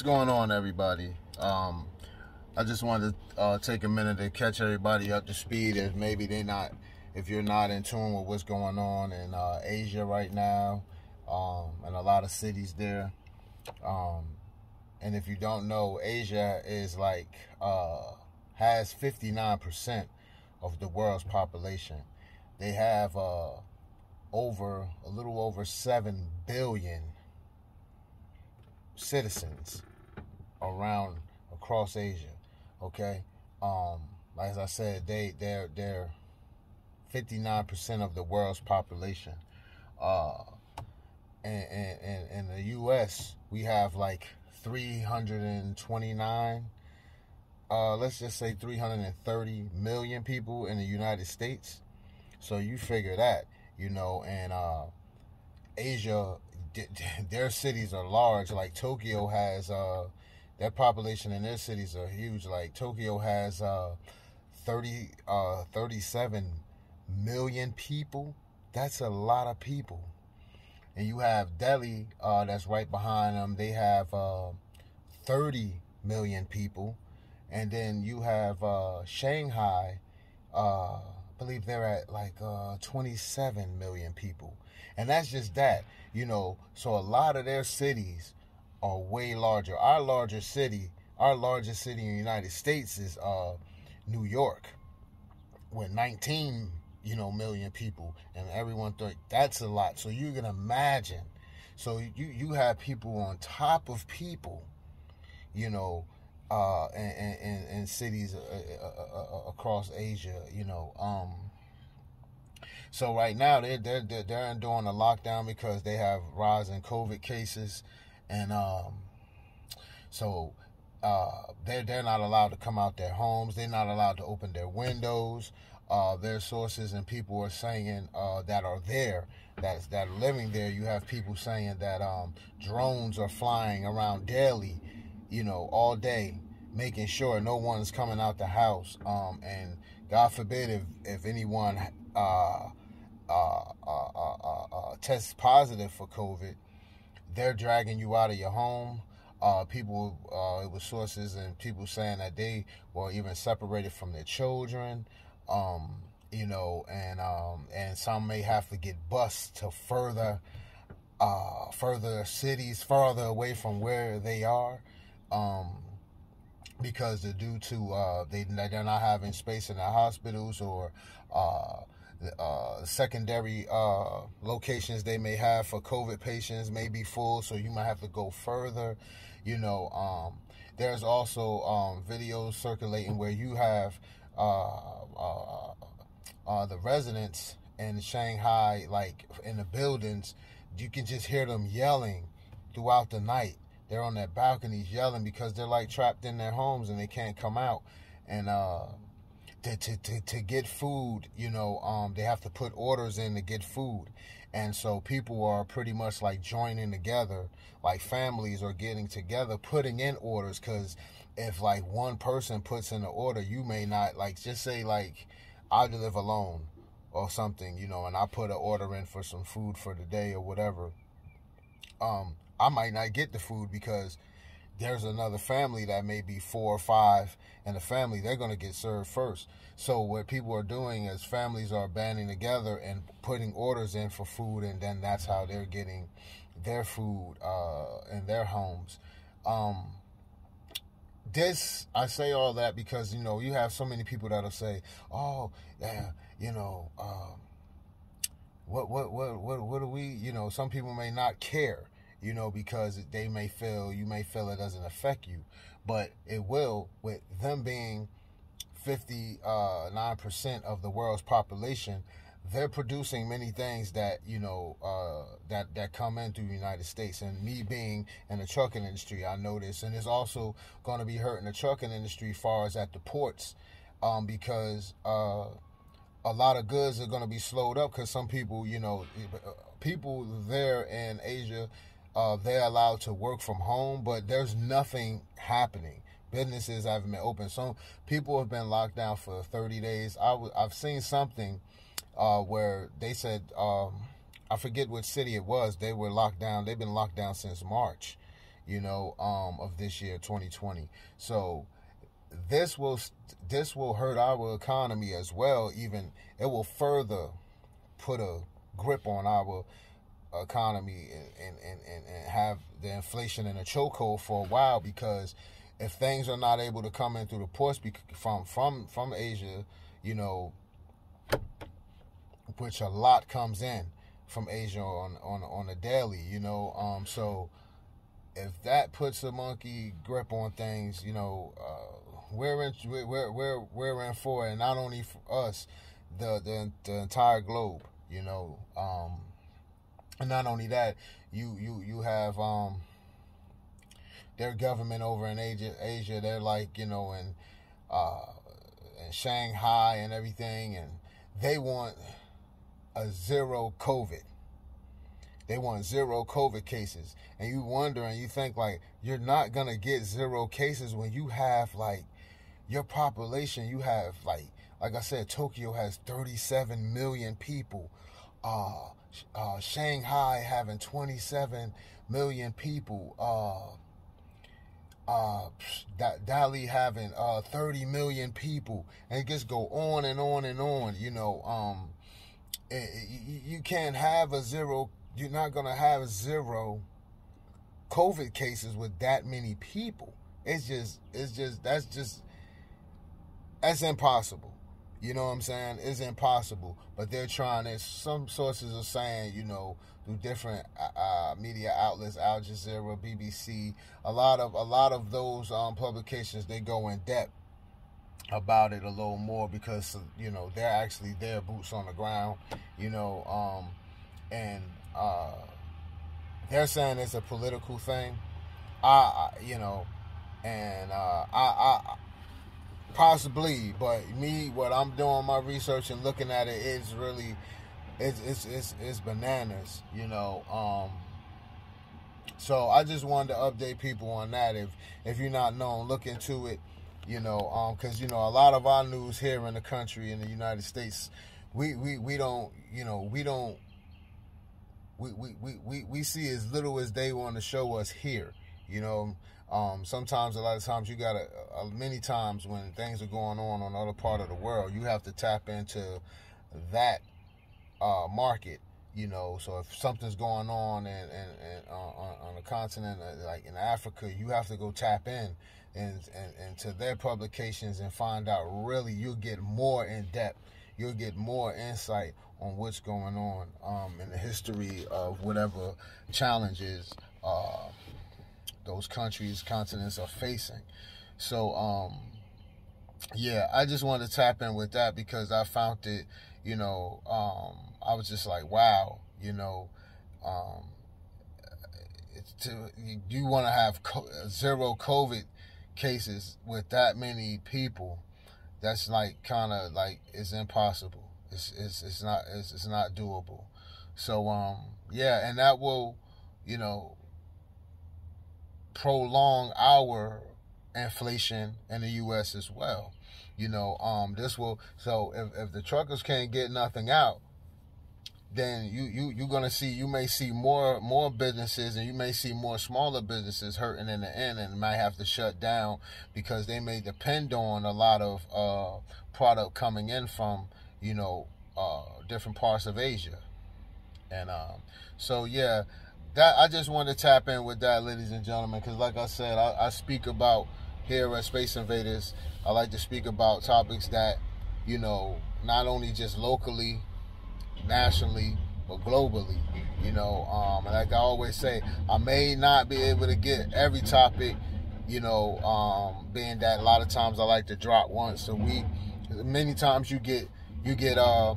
What's going on, everybody? Um, I just wanted to uh, take a minute to catch everybody up to speed. If maybe they're not, if you're not in tune with what's going on in uh, Asia right now, um, and a lot of cities there. Um, and if you don't know, Asia is like uh, has 59% of the world's population. They have uh, over a little over seven billion citizens around across Asia. Okay, um, as I said, they they're they're 59% of the world's population. Uh, and, and, in the U.S., we have like 329, uh, let's just say 330 million people in the United States. So you figure that, you know, and uh, Asia, their cities are large. Like Tokyo has, uh, their population in their cities are huge. Like Tokyo has uh, 30, uh, 37 million people. That's a lot of people. And you have Delhi, uh, that's right behind them. They have uh, 30 million people. And then you have uh, Shanghai, uh, I believe they're at like uh, 27 million people. And that's just that, you know. So a lot of their cities are way larger. Our largest city, our largest city in the United States is uh, New York, with 19 you know, million people, and everyone thought that's a lot. So you can imagine. So you you have people on top of people, you know, uh, in, in, in cities uh, uh, uh, across Asia, you know. Um, so right now they're they're they're, they're doing a lockdown because they have rising COVID cases, and um, so uh, they're they're not allowed to come out their homes. They're not allowed to open their windows uh, their sources and people are saying uh, that are there that that are living there. You have people saying that um, drones are flying around daily, you know, all day, making sure no one's coming out the house. Um, and God forbid if if anyone uh, uh, uh tests positive for COVID, they're dragging you out of your home. Uh, people, uh, it was sources and people saying that they were even separated from their children um, you know, and um, and some may have to get bused to further uh, further cities, farther away from where they are, um, because they're due to uh, they they're not having space in the hospitals or uh, uh, secondary uh, locations they may have for COVID patients may be full, so you might have to go further. You know, um, there's also um, videos circulating where you have uh, uh, uh, the residents in Shanghai, like in the buildings, you can just hear them yelling throughout the night. They're on their balconies yelling because they're like trapped in their homes and they can't come out. And uh, to, to, to, to get food, you know, um, they have to put orders in to get food. And so people are pretty much like joining together, like families are getting together, putting in orders because if like one person puts in an order, you may not like just say like I live alone or something, you know, and I put an order in for some food for the day or whatever. Um, I might not get the food because there's another family that may be four or five and the family they're going to get served first so what people are doing is families are banding together and putting orders in for food and then that's how they're getting their food uh, in their homes um, this I say all that because you know you have so many people that'll say, "Oh, yeah, you know, um, what what what what what do we?" You know, some people may not care, you know, because they may feel you may feel it doesn't affect you, but it will with them being fifty nine percent of the world's population they're producing many things that you know uh, that that come in through the United States. And me being in the trucking industry, I know this, and it's also going to be hurting the trucking industry, as far as at the ports, um, because uh, a lot of goods are going to be slowed up because some people, you know, people there in Asia, uh, they're allowed to work from home, but there's nothing happening businesses haven't been open. Some people have been locked down for 30 days. I w- I've seen something uh, where they said, um, I forget which city it was, they were locked down. They've been locked down since March, you know, um, of this year, 2020. So this will this will hurt our economy as well. Even it will further put a grip on our economy and, and, and, and have the inflation in a chokehold for a while because if things are not able to come in through the ports from from from Asia, you know, which a lot comes in from Asia on on on a daily, you know, um, so if that puts a monkey grip on things, you know, uh, we're in we're we're we're in for and not only for us, the the the entire globe, you know, um, and not only that, you you you have um their government over in Asia. Asia, they're like you know in uh, in Shanghai and everything, and they want a zero COVID. They want zero COVID cases, and you wonder and you think like you're not gonna get zero cases when you have like your population. You have like like I said, Tokyo has 37 million people. Uh, uh, Shanghai having 27 million people. Uh, uh, Dali having uh, 30 million people, and it just go on and on and on. You know, um, you can't have a zero. You're not gonna have zero COVID cases with that many people. It's just, it's just, that's just, that's impossible. You know what I'm saying? It's impossible. But they're trying. It. Some sources are saying, you know, through different uh, uh, media outlets, Al Jazeera, BBC, a lot of a lot of those um, publications they go in depth about it a little more because you know they're actually their boots on the ground, you know, um, and uh, they're saying it's a political thing. I, I you know, and uh, I, I possibly, but me, what I'm doing my research and looking at it is really it's it's it's, it's bananas, you know. Um, so I just wanted to update people on that. If if you're not known, look into it, you know, um because you know a lot of our news here in the country in the United States, we we we don't you know we don't. We, we, we, we, we see as little as they want to show us here. You know, um, sometimes, a lot of times, you got to, uh, many times when things are going on on other part of the world, you have to tap into that uh, market, you know. So if something's going on and, and, and uh, on, on a continent uh, like in Africa, you have to go tap in and, and, and to their publications and find out really you'll get more in depth. You'll get more insight on what's going on um, in the history of whatever challenges uh, those countries, continents are facing. So, um, yeah, I just wanted to tap in with that because I found it, you know, um, I was just like, wow, you know, um, to, you want to have zero COVID cases with that many people. That's like kind of like it's impossible. It's it's it's not it's, it's not doable. So um yeah, and that will, you know, prolong our inflation in the U.S. as well. You know, um, this will so if, if the truckers can't get nothing out, then you you you're gonna see you may see more more businesses and you may see more smaller businesses hurting in the end and might have to shut down because they may depend on a lot of uh, product coming in from you know uh, different parts of Asia, and um, so yeah, that I just wanted to tap in with that, ladies and gentlemen, because like I said, I, I speak about here at Space Invaders. I like to speak about topics that you know not only just locally nationally, but globally. You know, um, and like I always say, I may not be able to get every topic, you know, um, being that a lot of times I like to drop once a week. Many times you get you get uh,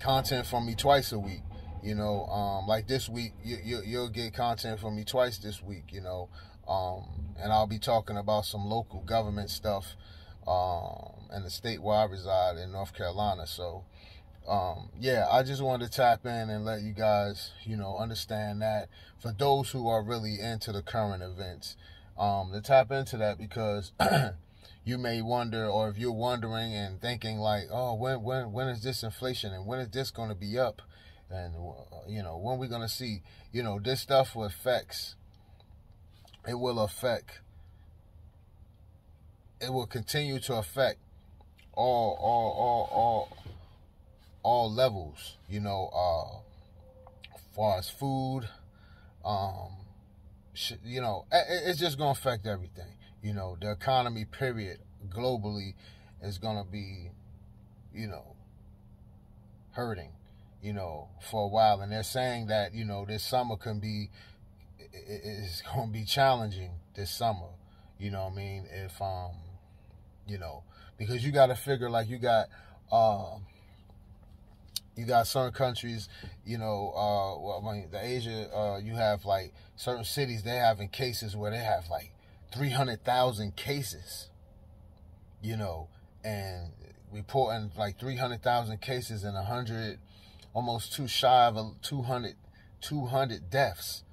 content from me twice a week. You know, um, like this week, you, you, you'll get content from me twice this week. You know, um, and I'll be talking about some local government stuff um, the state where I reside in North Carolina. So, um, yeah, I just wanted to tap in and let you guys, you know, understand that for those who are really into the current events, um, to tap into that because you may wonder, or if you're wondering and thinking like, oh, when when when is this inflation and when is this going to be up, and you know when we're to see, you know, this stuff will affects it will affect it will continue to affect all all all all all levels you know uh far as food um you know it's just gonna affect everything. You know the economy period globally is gonna be you know hurting you know for a while. And they're saying that you know this summer can be it's gonna be challenging this summer. You know what i mean? If um you know, because you got to figure like you got, uh, you got certain countries, you know, uh, well, I mean, the Asia, uh, you have like certain cities they having cases where they have like 300,000 cases, you know, and reporting like 300,000 cases and 100, almost too shy of a 200, 200 deaths.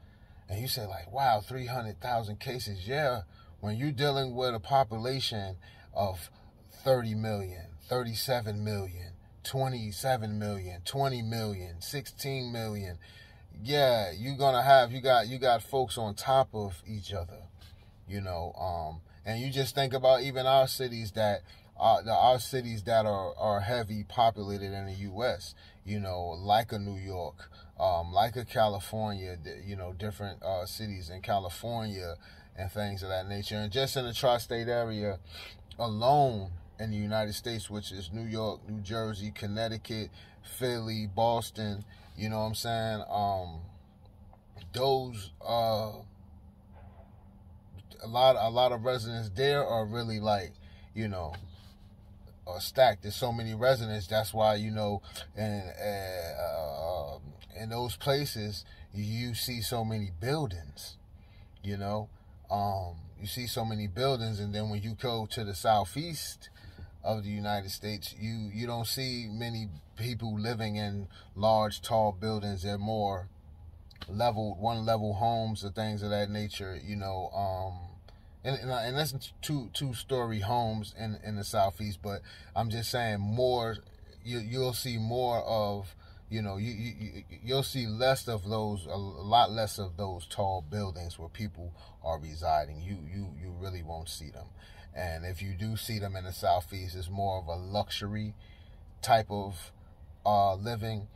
And you say like, wow, 300,000 cases. Yeah, when you're dealing with a population of 30 million, 37 million, 27 million, 20 million, 16 million. Yeah, you're gonna have you got you got folks on top of each other, you know. Um, and you just think about even our cities that uh, the, our cities that are, are heavy populated in the U.S. You know, like a New York, um, like a California. You know, different uh, cities in California and things of that nature. And just in the tri-state area, alone in the United States, which is New York, New Jersey, Connecticut, Philly, Boston, you know what I'm saying? Um, those uh, a lot a lot of residents there are really like, you know, are stacked. There's so many residents. That's why you know, and uh, in those places you see so many buildings. You know, um, you see so many buildings, and then when you go to the southeast of the United States, you you don't see many people living in large, tall buildings. They're more level, one level homes or things of that nature. You know, um, and and, and that's two two story homes in in the southeast. But I'm just saying more. You you'll see more of you know, you, you you'll see less of those, a lot less of those tall buildings where people are residing. You you you really won't see them, and if you do see them in the southeast, it's more of a luxury type of uh, living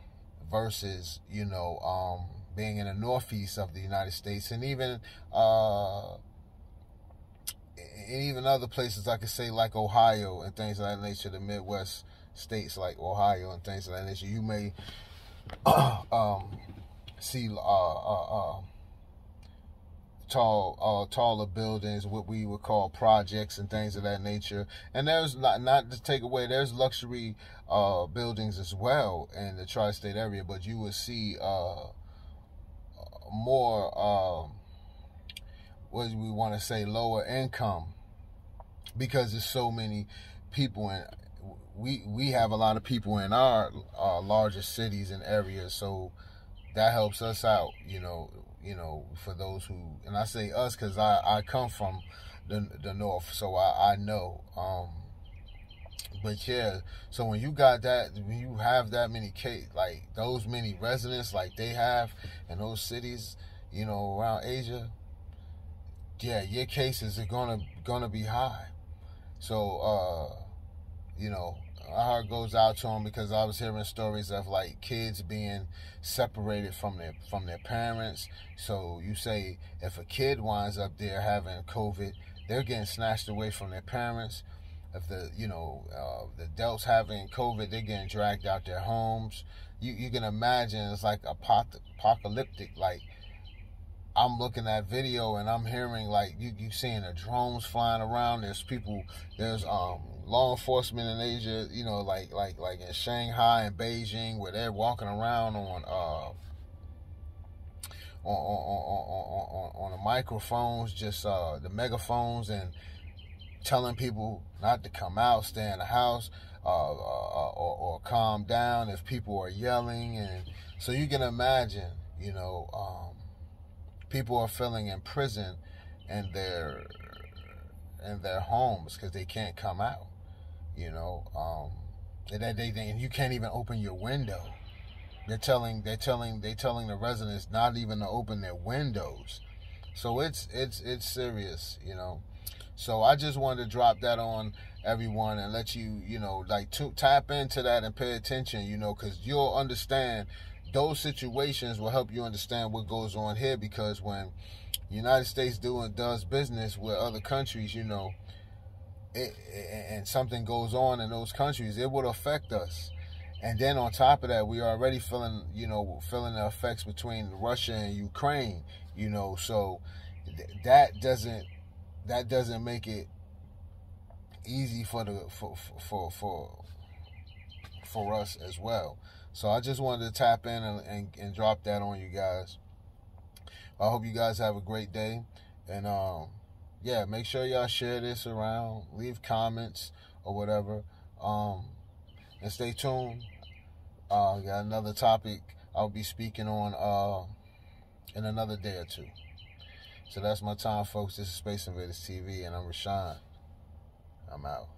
versus you know um, being in the northeast of the United States, and even uh, and even other places I could say like Ohio and things of that nature, the Midwest states like Ohio and things of that nature. You may um, see uh, uh, uh, tall, uh, taller buildings, what we would call projects and things of that nature. And there's not not to take away, there's luxury uh, buildings as well in the tri-state area, but you would see uh, more. Um, what we want to say? Lower income because there's so many people in we we have a lot of people in our uh, largest cities and areas, so that helps us out. You know, you know, for those who, and I say us because I I come from the the north, so I I know. Um, but yeah, so when you got that, when you have that many case, like those many residents, like they have in those cities, you know, around Asia, yeah, your cases are gonna gonna be high. So, uh, you know, our heart goes out to them because I was hearing stories of like kids being separated from their from their parents. So you say if a kid winds up there having COVID, they're getting snatched away from their parents. If the you know uh, the adults having COVID, they're getting dragged out their homes. You you can imagine it's like apocalyptic. Like I'm looking at video and I'm hearing like you you seeing the drones flying around. There's people. There's um law enforcement in Asia, you know, like like like in Shanghai and Beijing, where they're walking around on uh on on on on, on, the microphones, just uh the megaphones, and telling people not to come out, stay in the house, uh, uh, uh, or, or calm down if people are yelling, and so you can imagine, you know, um, people are feeling in prison in their in their homes because they can't come out you know, um, and they, they, and you can't even open your window. They're telling, they're telling, they're telling the residents not even to open their windows. So it's it's it's serious, you know. So I just wanted to drop that on everyone and let you, you know, like to, tap into that and pay attention, you know, because you'll understand those situations will help you understand what goes on here because when United States doing does business with other countries, you know, it, and something goes on in those countries, it would affect us. And then on top of that, we are already feeling, you know, feeling the effects between Russia and Ukraine, you know, so th- that doesn't that doesn't make it easy for the for for for for us as well. So I just wanted to tap in and, and, and drop that on you guys. I hope you guys have a great day. And um, yeah, make sure y'all share this around, leave comments or whatever. Um, and stay tuned. Uh, got another topic I'll be speaking on uh, in another day or two. So that's my time, folks. This is Space Invaders TV, and I'm Rashawn. I'm out.